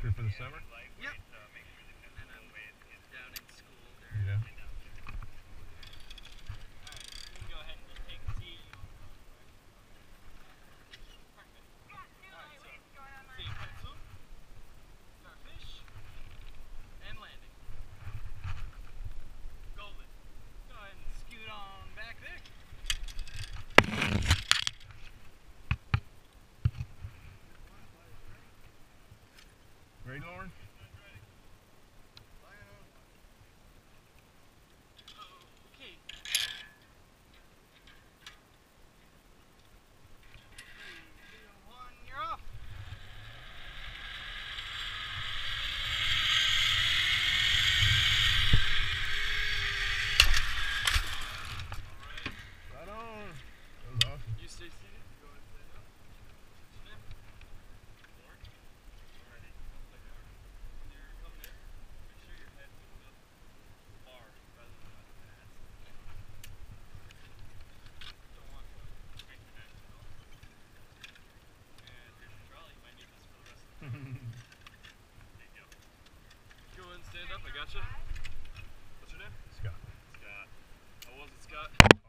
for the summer? Yep. Ready, Lauren? I gotcha. What's your name? Scott. Scott. How was it, Scott?